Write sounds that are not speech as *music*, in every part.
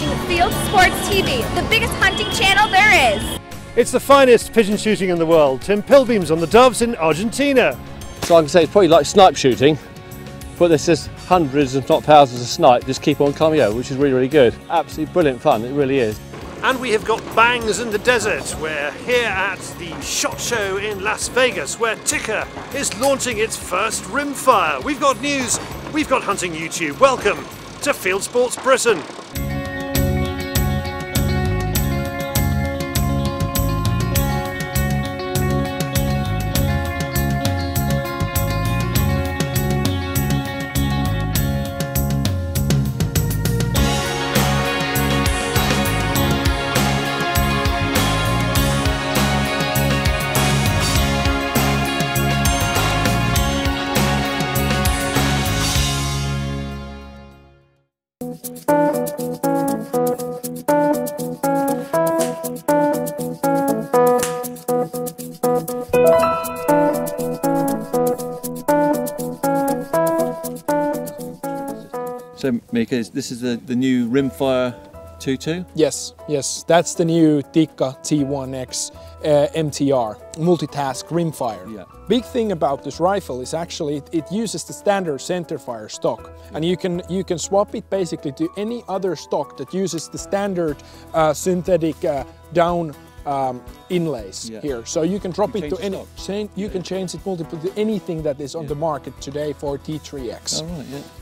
watching Field Sports TV, the biggest hunting channel there is. It's the finest pigeon shooting in the world. Tim Pilbeam's on the doves in Argentina. So I can say it's probably like snipe shooting, but there's just hundreds if not thousands of snipe just keep on coming out, which is really, really good. Absolutely brilliant fun, it really is. And we have got bangs in the desert. We're here at the SHOT Show in Las Vegas where Tikka is launching its first rimfire. We've got news, we've got hunting YouTube. Welcome to Field Sports Britain. Mika, this is the, the new Rimfire 22? Yes, yes, that's the new Tikka T1X uh, MTR, multitask rimfire. Yeah. Big thing about this rifle is actually it, it uses the standard centerfire stock, and you can you can swap it basically to any other stock that uses the standard uh, synthetic uh, down um, inlays Yeah. here. So you can drop You it to any. Change, you can change it multiple to anything that is on the market today for T3X. Oh, right, yeah.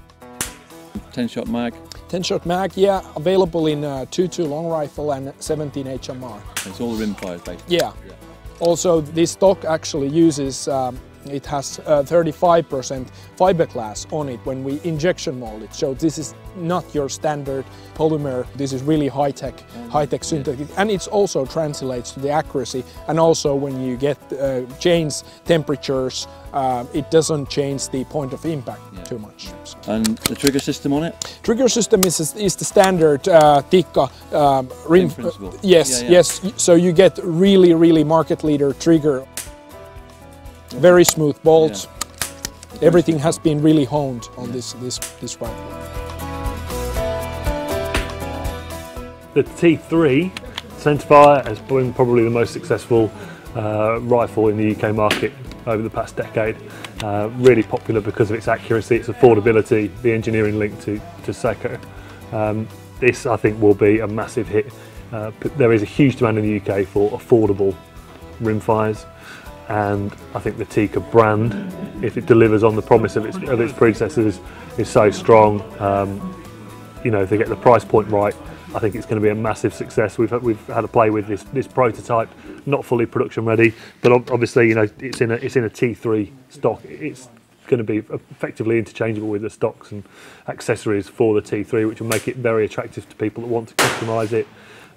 10 shot mag. 10 shot mag, yeah, available in uh, 2.2 long rifle and 17 HMR. It's all the Rimfires basically. Yeah. Also, this stock actually uses, um, it has uh, 35% fiberglass on it when we injection mold it. So this is not your standard polymer. This is really high tech, high tech synthetic, and it also translates to the accuracy. And also, when you get uh, change temperatures, uh, it doesn't change the point of impact Yeah. too much. So- And the trigger system on it? Trigger system is, is the standard uh, Tikka um, rim. Principle. yes, Yeah, yeah. yes. So you get really, really market leader trigger. Very smooth bolts. Everything has been really honed on this this this rifle. The T3 centerfire has been probably the most successful uh, rifle in the UK market over the past decade. Uh, really popular because of its accuracy, its affordability, the engineering link to, to Sako. Um, this, I think, will be a massive hit. Uh, there is a huge demand in the UK for affordable rimfires, and I think the Tikka brand, if it delivers on the promise of its, of its predecessors, is so strong. Um, you know, if they get the price point right, I think it's going to be a massive success. We've we've had a play with this this prototype, not fully production ready, but obviously, you know, it's in a it's in a T3 stock. It's going to be effectively interchangeable with the stocks and accessories for the T3, which will make it very attractive to people that want to customise it.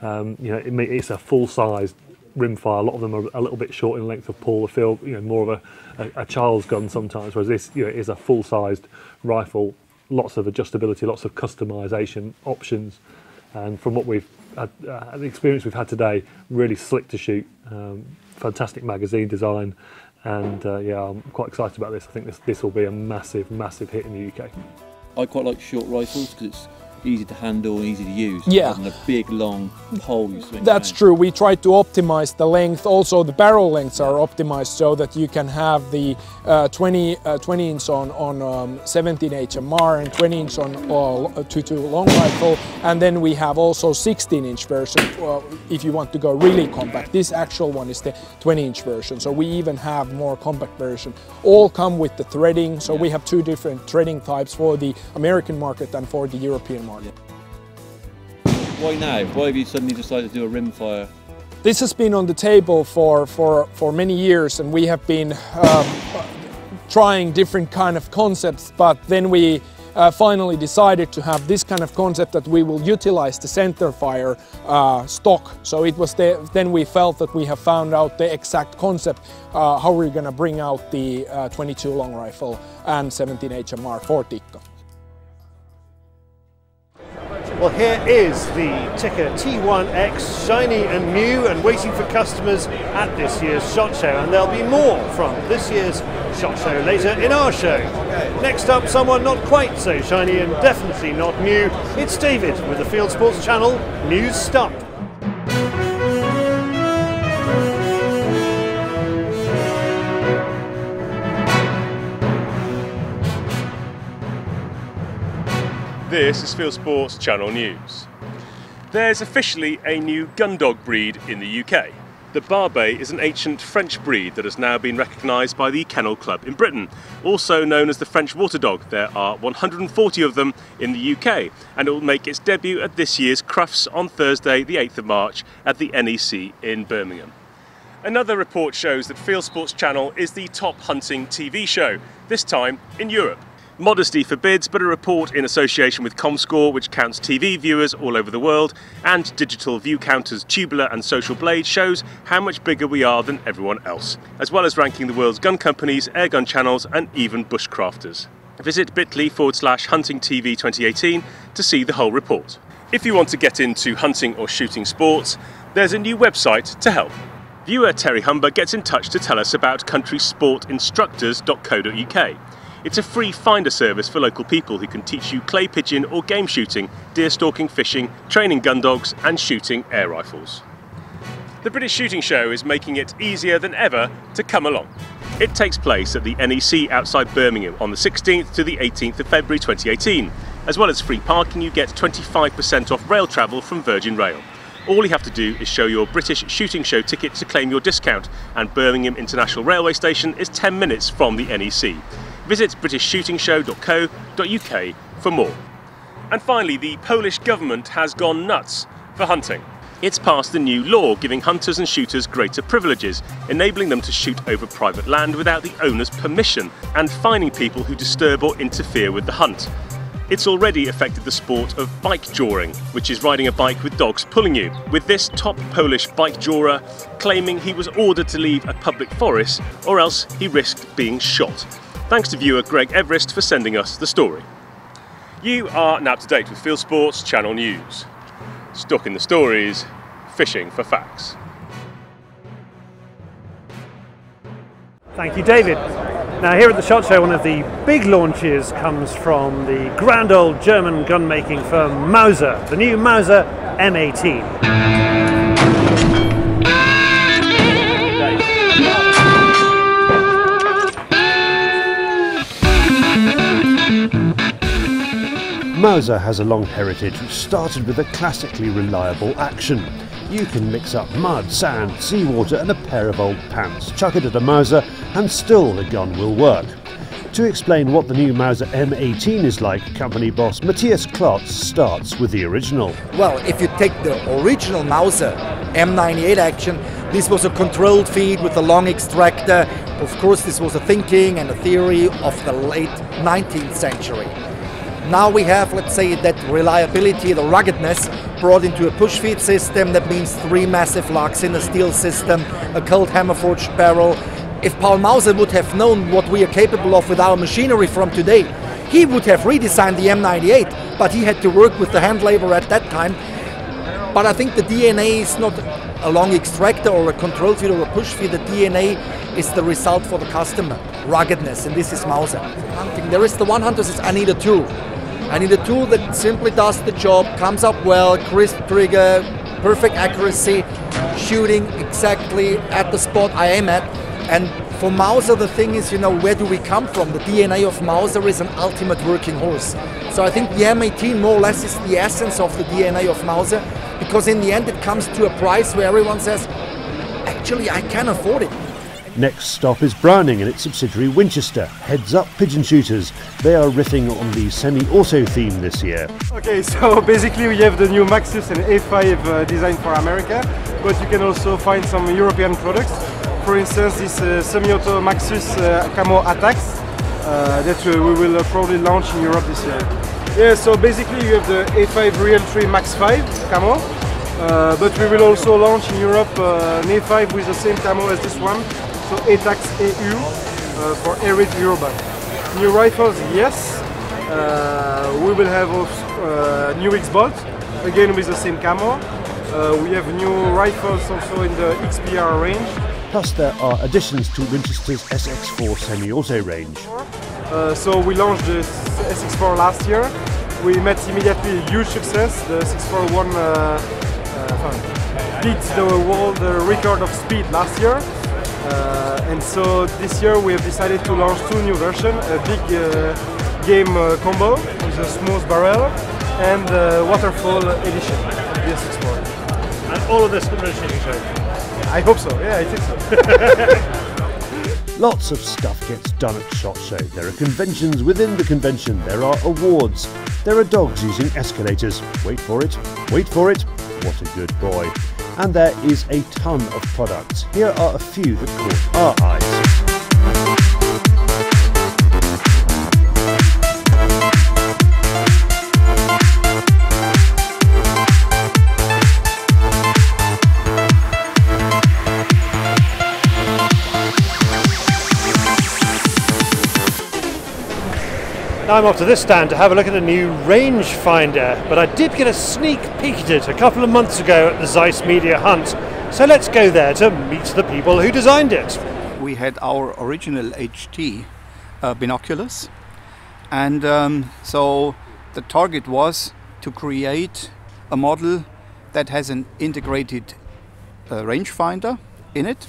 Um, you know, it, it's a full-sized rimfire. A lot of them are a little bit short in length of pull. They feel, you know, more of a, a, a child's gun sometimes, whereas this, you know, is a full-sized rifle. Lots of adjustability, lots of customisation options, and from what we've had, uh, the experience we've had today, really slick to shoot. Um, fantastic magazine design, and uh, yeah, I'm quite excited about this. I think this this will be a massive, massive hit in the UK. I quite like short rifles because it's easy to handle and easy to use. Yeah. And a big long pole That's around. true. We try to optimize the length. Also, the barrel lengths are optimized so that you can have the uh, 20, uh, 20 inch on, on um, 17 HMR and 20 inch on uh, 22 long rifle. And then we have also 16 inch version uh, if you want to go really compact. This actual one is the 20 inch version. So we even have more compact version. All come with the threading. So we have two different threading types for the American market and for the European market. Why now? Why have you suddenly decided to do a rimfire? This has been on the table for, for, for many years and we have been um, trying different kind of concepts but then we uh, finally decided to have this kind of concept that we will utilize the center fire uh, stock. So it was the, then we felt that we have found out the exact concept uh, how we're gonna bring out the uh, 22 long rifle and 17 HMR for Tikka. Well, here is the Tikka T1X, shiny and new and waiting for customers at this year's SHOT Show. And there'll be more from this year's SHOT Show later in our show. Next up, someone not quite so shiny and definitely not new. It's David with the Field Sports Channel News Stump. This is Field Sports Channel News. There's officially a new gun dog breed in the UK. The Barbet is an ancient French breed that has now been recognised by the Kennel Club in Britain, also known as the French Water Dog. There are 140 of them in the UK, and it will make its debut at this year's Crufts on Thursday, the 8th of March, at the NEC in Birmingham. Another report shows that Field Sports Channel is the top hunting TV show, this time in Europe. Modesty forbids, but a report in association with ComScore, which counts TV viewers all over the world, and digital view counters Tubular and Social Blade shows how much bigger we are than everyone else, as well as ranking the world's gun companies, airgun channels, and even bushcrafters. Visit bit.ly forward slash hunting TV 2018 to see the whole report. If you want to get into hunting or shooting sports, there's a new website to help. Viewer Terry Humber gets in touch to tell us about countrysportinstructors.co.uk. It's a free finder service for local people who can teach you clay pigeon or game shooting, deer stalking, fishing, training gun dogs, and shooting air rifles. The British Shooting Show is making it easier than ever to come along. It takes place at the NEC outside Birmingham on the 16th to the 18th of February 2018. As well as free parking, you get 25% off rail travel from Virgin Rail. All you have to do is show your British Shooting Show ticket to claim your discount, and Birmingham International Railway Station is 10 minutes from the NEC. Visit britishshootingshow.co.uk for more. And finally, the Polish government has gone nuts for hunting. It's passed a new law giving hunters and shooters greater privileges, enabling them to shoot over private land without the owner's permission, and fining people who disturb or interfere with the hunt. It's already affected the sport of bikejoring, which is riding a bike with dogs pulling you, with this top Polish bikejorer claiming he was ordered to leave a public forest or else he risked being shot. Thanks to viewer Greg Everest for sending us the story. You are now up to date with Field Sports Channel News. Stuck in the stories, fishing for facts. Thank you, David. Now, here at the SHOT Show, one of the big launches comes from the grand old German gun making firm Mauser, the new Mauser M18. Mauser has a long heritage which started with a classically reliable action. You can mix up mud, sand, seawater and a pair of old pants, chuck it at a Mauser and still the gun will work. To explain what the new Mauser M18 is like, company boss Matthias Klotz starts with the original. Well, if you take the original Mauser M98 action, this was a controlled feed with a long extractor. Of course, this was a thinking and a theory of the late 19th century. Now we have, let's say, that reliability, the ruggedness brought into a push feed system. That means three massive locks in a steel system, a cold hammer forged barrel. If Paul Mauser would have known what we are capable of with our machinery from today, he would have redesigned the M98, but he had to work with the hand labor at that time. But I think the DNA is not a long extractor or a control feed or a push feed. The DNA is the result for the customer, ruggedness, and this is Mauser. There is the one hunter says, I need a tool. I need a tool that simply does the job, comes up well, crisp trigger, perfect accuracy, shooting exactly at the spot I aim at. And for Mauser, the thing is, you know, where do we come from? The DNA of Mauser is an ultimate working horse. So I think the M18 more or less is the essence of the DNA of Mauser, because in the end it comes to a price where everyone says, actually, I can afford it. Next stop is Browning and its subsidiary Winchester. Heads up pigeon shooters. They are riffing on the semi-auto theme this year. Okay, *laughs* so basically we have the new Maxus and A5 uh, designed for America, but you can also find some European products. For instance, this uh, semi-auto Maxus uh, Camo Attacks uh, that we will probably launch in Europe this year. Yeah, so basically you have the A5 Realtree Max 5 Camo, but we will also launch in Europe an A5 with the same camo as this one, so A-TACS AU for arid Eurobank. New rifles, yes. We will have uh, new X-Bolt again with the same camo. Uh, we have new rifles also in the XBR range. Plus, there are additions to Winchester's SX4 semi-auto range. Uh, so we launched the SX4 last year. We met immediately a huge success. The 641 uh, uh, beat the world record of speed last year. Uh, and so this year we have decided to launch two new versions, a big uh, game uh, combo with a smooth barrel and a waterfall edition of the SX4. And all of this for the British Show. I hope so, yeah, I think so. *laughs* Lots of stuff gets done at SHOT Show. There are conventions within the convention, there are awards, there are dogs using escalators. Wait for it, wait for it, what a good boy. And there is a ton of products. Here are a few that caught our eyes. Now I'm off to this stand to have a look at a new rangefinder, but I did get a sneak peek at it a couple of months ago at the Zeiss Media Hunt. So let's go there to meet the people who designed it. We had our original HT uh, binoculars, and um, so the target was to create a model that has an integrated uh, rangefinder in it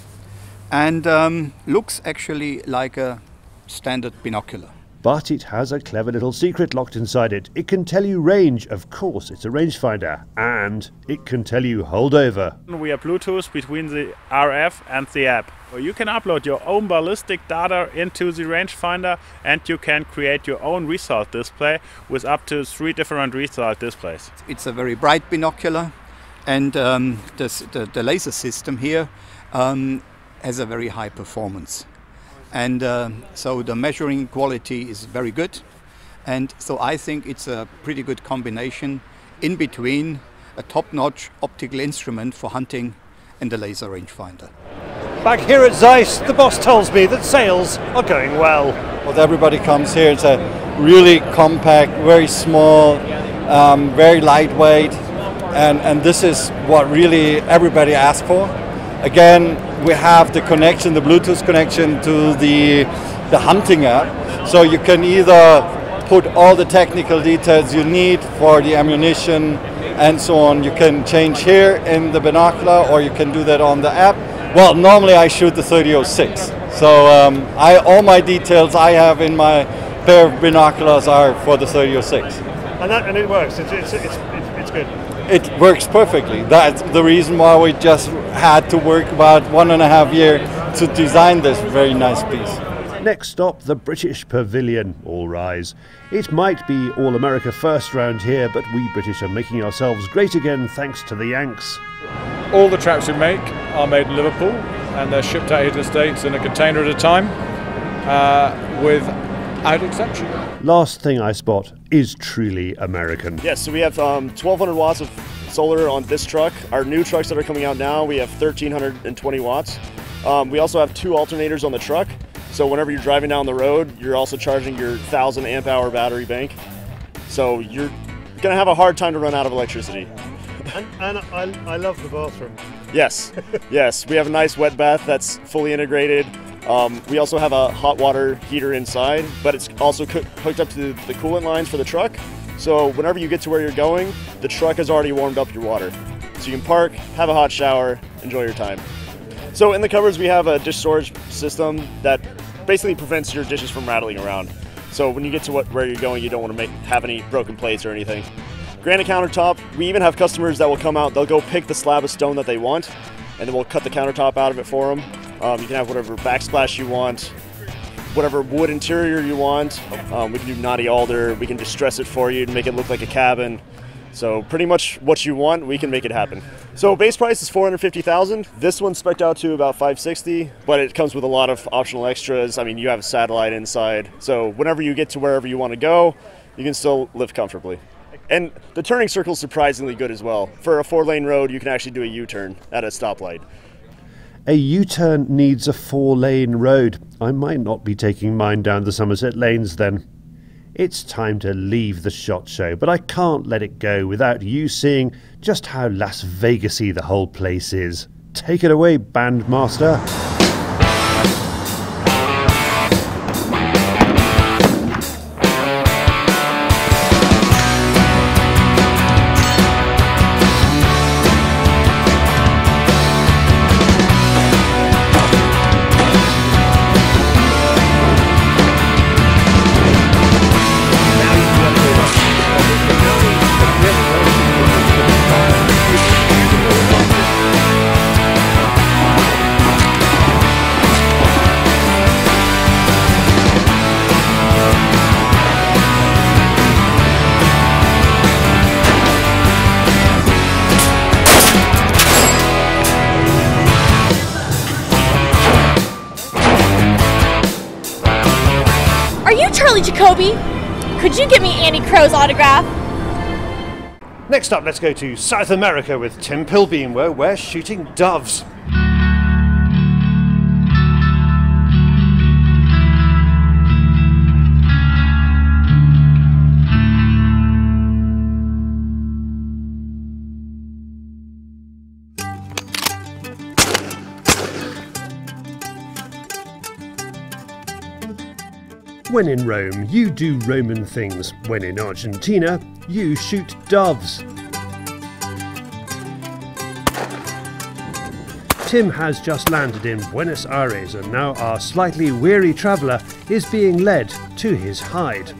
and um, looks actually like a standard binocular. But it has a clever little secret locked inside it. It can tell you range, of course, it's a rangefinder, and it can tell you holdover. We have Bluetooth between the RF and the app. You can upload your own ballistic data into the rangefinder and you can create your own result display with up to three different result displays. It's a very bright binocular and um, the, the, the, laser system here um, has a very high performance and uh, so the measuring quality is very good and so I think it's a pretty good combination in between a top-notch optical instrument for hunting and a laser rangefinder. Back here at Zeiss, the boss tells me that sales are going well. Well, everybody comes here. It's a really compact, very small, um, very lightweight, and, and this is what really everybody asks for. Again, we have the connection, the Bluetooth connection to the, the hunting app. So you can either put all the technical details you need for the ammunition and so on. You can change here in the binocular or you can do that on the app. Well, normally I shoot the 3006. So um, I, all my details I have in my pair of binoculars are for the 3006. And, that, and it works, it's, it's, it's, it's good it works perfectly. That's the reason why we just had to work about one and a half year to design this very nice piece. Next stop, the British Pavilion. All rise. It might be All America first round here, but we British are making ourselves great again thanks to the Yanks. All the traps we make are made in Liverpool and they're shipped out here to the States in a container at a time uh, without exception. Last thing I spot is truly American. Yes, so we have um, 1200 watts of solar on this truck. Our new trucks that are coming out now, we have 1320 watts. Um, we also have two alternators on the truck. So whenever you're driving down the road, you're also charging your 1000 amp hour battery bank. So you're gonna have a hard time to run out of electricity. and, and I, I love the bathroom. Yes, yes. We have a nice wet bath that's fully integrated. Um, we also have a hot water heater inside, but it's also hooked up to the coolant lines for the truck. So whenever you get to where you're going, the truck has already warmed up your water. So you can park, have a hot shower, enjoy your time. So in the covers, we have a dish storage system that basically prevents your dishes from rattling around. So when you get to what, where you're going, you don't want to make have any broken plates or anything. Granite countertop, we even have customers that will come out, they'll go pick the slab of stone that they want, and then we'll cut the countertop out of it for them. Um, you can have whatever backsplash you want, whatever wood interior you want. Um, we can do knotty alder. We can distress it for you to make it look like a cabin. So pretty much what you want, we can make it happen. So base price is 450,000. This one's spec'd out to about 560, but it comes with a lot of optional extras. I mean, you have a satellite inside. So whenever you get to wherever you want to go, you can still live comfortably. And the turning circle is surprisingly good as well. For a four lane road, you can actually do a U-turn at a stoplight. A U turn needs a four lane road. I might not be taking mine down the Somerset lanes then. It's time to leave the SHOT Show, but I can't let it go without you seeing just how Las Vegasy the whole place is. Take it away, Bandmaster. Are you Charlie Jacoby? Could you give me Andy Crow's autograph? Next up, let's go to South America with Tim Pilbeam, where we're shooting doves. When in Rome, you do Roman things. When in Argentina, you shoot doves. Tim has just landed in Buenos Aires and now our slightly weary traveller is being led to his hide.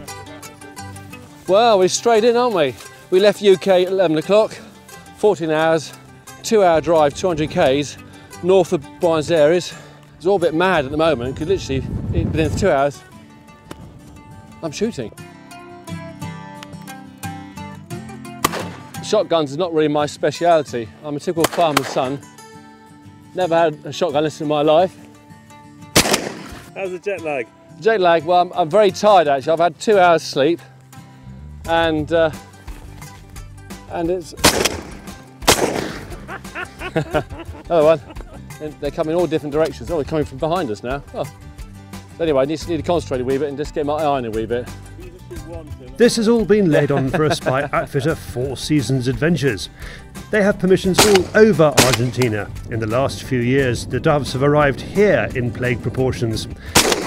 Well, we're straight in, aren't we? We left UK at 11 o'clock, 14 hours, two hour drive, 200 Ks, north of Buenos Aires. It's all a bit mad at the moment, because literally within two hours, I'm shooting. Shotguns is not really my speciality. I'm a typical farmer's son. Never had a shotgun less in my life. How's the jet lag? Jet lag, well, I'm, I'm very tired actually. I've had two hours sleep and uh, and it's *laughs* another one. And they're coming all different directions. Oh, they're coming from behind us now. Oh. Anyway, I need to, need to concentrate a wee bit and just get my eye on a wee bit. This has all been led on for us by *laughs* outfitter Four Seasons Adventures. They have permissions all over Argentina. In the last few years, the doves have arrived here in plague proportions.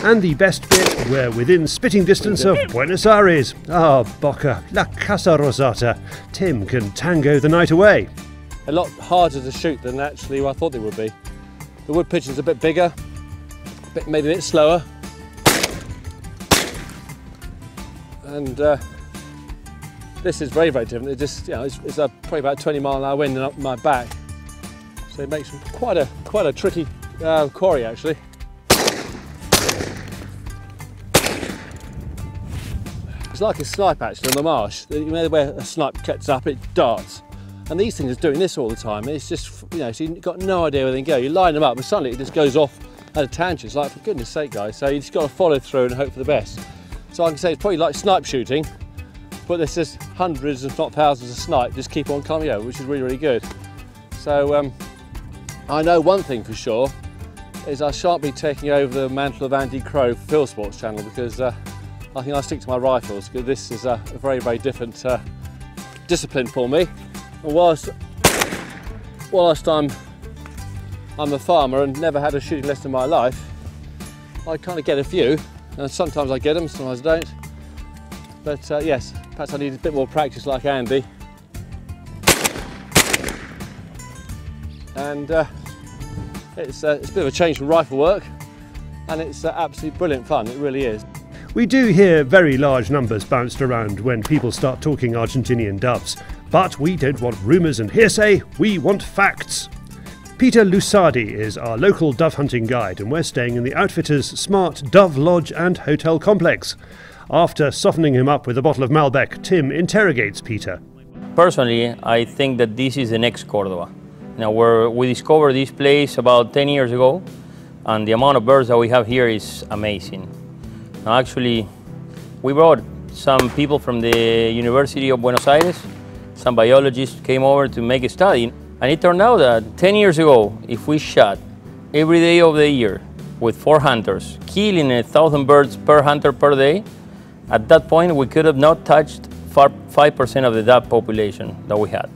And the best bit, we're within spitting distance of Buenos Aires. Ah, Boca, La Casa Rosada. Tim can tango the night away. A lot harder to shoot than actually I thought they would be. The wood pigeon's a bit bigger, a bit, maybe a bit slower. And uh, this is very, very different. It just, you know, it's, it's probably about 20 mile an hour wind up my back. So it makes quite a, quite a tricky uh, quarry actually. It's like a snipe actually on the marsh. You know where a snipe gets up, it darts. And these things are doing this all the time. It's just, you know, so you've got no idea where they go. You line them up and suddenly it just goes off at a tangent. It's like, for goodness sake, guys. So you just got to follow through and hope for the best. So I can say it's probably like snipe shooting, but there's just hundreds, if not thousands of snipe just keep on coming out, which is really, really good. So um, I know one thing for sure, is I shan't be taking over the mantle of Andy Crow for Field Sports channel because uh, I think I'll stick to my rifles because this is a, a very, very different uh, discipline for me. And whilst, whilst I'm, I'm a farmer and never had a shooting lesson in my life, I kind of get a few. And sometimes I get them, sometimes I don't. But uh, yes, perhaps I need a bit more practice like Andy. And uh, it's, uh, it's a bit of a change from rifle work and it's uh, absolutely brilliant fun, it really is. We do hear very large numbers bounced around when people start talking Argentinian doves, but we don't want rumours and hearsay, we want facts. Peter Lusardi is our local dove hunting guide, and we're staying in the outfitter's smart Dove Lodge and Hotel complex. After softening him up with a bottle of Malbec, Tim interrogates Peter. Personally, I think that this is the next Cordoba. Now, where we discovered this place about 10 years ago, and the amount of birds that we have here is amazing. Now, actually, we brought some people from the University of Buenos Aires, some biologists came over to make a study, and it turned out that 10 years ago, if we shot every day of the year with four hunters, killing a thousand birds per hunter per day, At that point, we could have not touched 5% of the dove population that we had.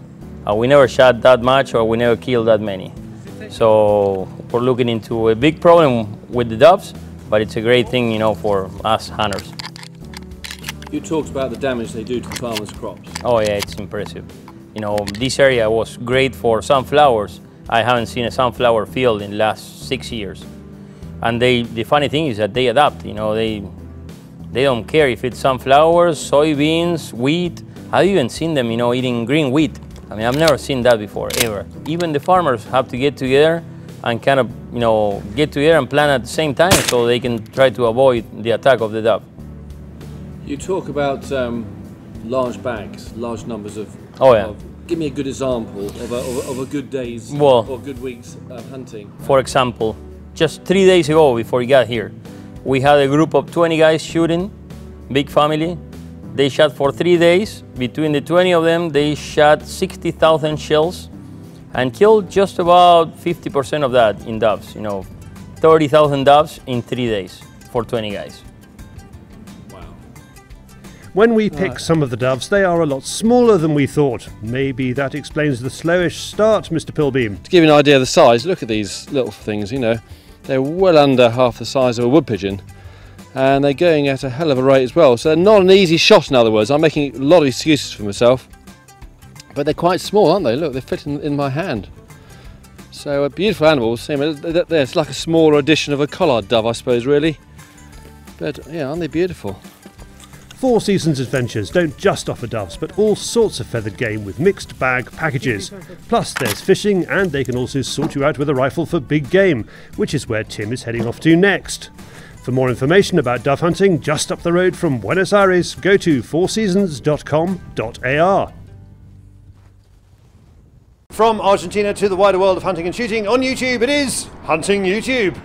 We never shot that much or we never killed that many. So we're looking into a big problem with the doves, but it's a great thing, you know, for us hunters. You talked about the damage they do to the farmers' crops. Oh yeah, it's impressive. You know, this area was great for sunflowers. I haven't seen a sunflower field in the last six years. And they, the funny thing is that they adapt, you know, they, they don't care if it's sunflowers, soybeans, wheat. I've even seen them, you know, eating green wheat. I mean, I've never seen that before, ever. Even the farmers have to get together and kind of, you know, get together and plan at the same time so they can try to avoid the attack of the dove. You talk about um, large bags, large numbers of. Oh yeah. Of, give me a good example of a, of a, good day's well, or good week's of hunting. For example, just three days ago before we got here, we had a group of 20 guys shooting, big family. They shot for three days. Between the 20 of them, they shot 60,000 shells and killed just about 50% of that in doves. You know, 30,000 doves in three days for 20 guys. When we pick some of the doves, they are a lot smaller than we thought. Maybe that explains the slowish start, Mr. Pilbeam. To give you an idea of the size, look at these little things, you know. They're well under half the size of a wood pigeon. And they're going at a hell of a rate as well. So they're not an easy shot, in other words. I'm making a lot of excuses for myself. But they're quite small, aren't they? Look, they fit in, in my hand. So a beautiful animals. It's like a smaller edition of a collared dove, I suppose, really. But yeah, aren't they beautiful? Four Seasons Adventures don't just offer doves, but all sorts of feathered game with mixed bag packages. Plus, there's fishing, and they can also sort you out with a rifle for big game, which is where Tim is heading off to next. For more information about dove hunting just up the road from Buenos Aires, go to fourseasons.com.ar. From Argentina to the wider world of hunting and shooting on YouTube, it is Hunting YouTube.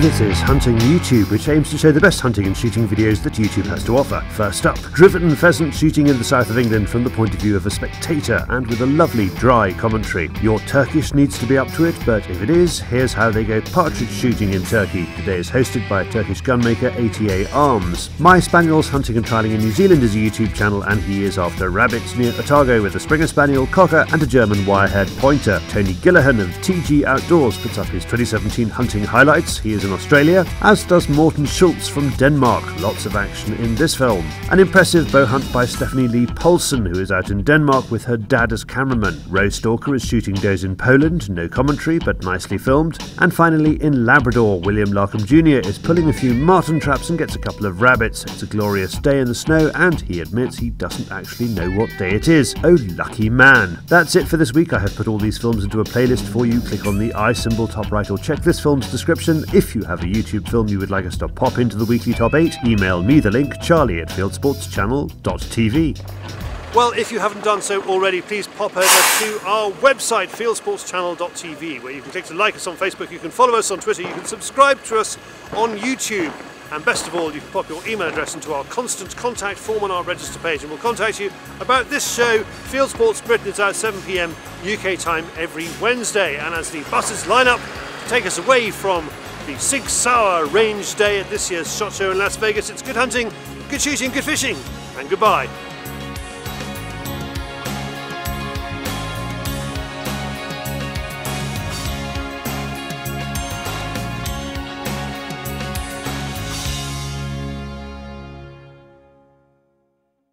This is Hunting YouTube, which aims to show the best hunting and shooting videos that YouTube has to offer. First up, driven pheasant shooting in the south of England from the point of view of a spectator and with a lovely dry commentary. Your Turkish needs to be up to it, but if it is, here's how they go partridge shooting in Turkey. Today is hosted by Turkish gunmaker ATA Arms. My Spaniel's hunting and trialing in New Zealand is a YouTube channel and he is after rabbits near Otago with a Springer Spaniel, Cocker and a German Wirehaired Pointer. Tony Gillihan of TG Outdoors puts up his 2017 hunting highlights. He is in Australia, as does Morten Schultz from Denmark. Lots of action in this film. An impressive bow hunt by Stephanie Lee Polson, who is out in Denmark with her dad as cameraman. Rose Stalker is shooting does in Poland, no commentary but nicely filmed. And finally, in Labrador, William Larkham Jr. is pulling a few marten traps and gets a couple of rabbits. It's a glorious day in the snow, and he admits he doesn't actually know what day it is. Oh, lucky man. That's it for this week. I have put all these films into a playlist for you. Click on the i symbol top right or check this film's description. If you have a YouTube film you would like us to pop into the weekly top 8, email me the link, charlie at fieldsportschannel.tv. Well, if you haven't done so already, please pop over to our website, fieldsportschannel.tv, where you can click to like us on Facebook, you can follow us on Twitter, you can subscribe to us on YouTube, and best of all, you can pop your email address into our constant contact form on our register page, and we'll contact you about this show. Field Sports Britain is at 7 pm UK time every Wednesday, and as the buses line up to take us away from the Sig Sauer Range Day at this year's SHOT Show in Las Vegas. It's good hunting, good shooting, good fishing, and goodbye.